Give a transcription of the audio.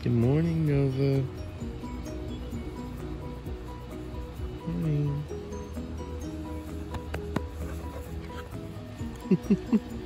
Good morning, Nova. Morning.